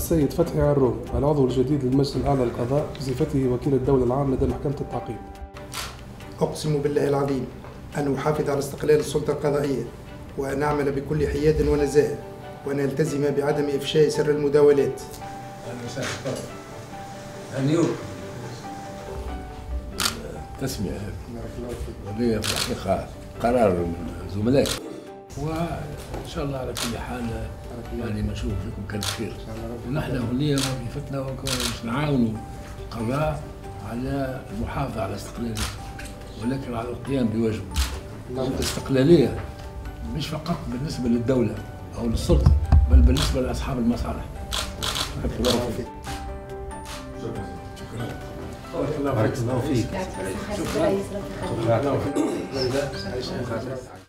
السيد فتحي عروم العضو الجديد للمجلس الأعلى للقضاء بصفته وكيل الدولة العام لدى محكمة التعقيب أقسم بالله العظيم أن أحافظ على استقلال السلطة القضائية وأن أعمل بكل حياد ونزاهة وأن ألتزم بعدم إفشاء سر المداولات. أهلا وسهلا تفضل هنيوك تسمية هذه في الحقيقة قرار من زملائي وإن شاء الله على كل حال يعني نشوف فيكم كان خير ونحن هنا وظيفتنا باش نعاونوا القضاء على المحافظة على استقلاليته ولكن على القيام بواجبه الاستقلالية مش فقط بالنسبة للدولة أو للسلطة بل بالنسبة لأصحاب المصالح. بارك الله فيك. بارك الله فيك. شكرا.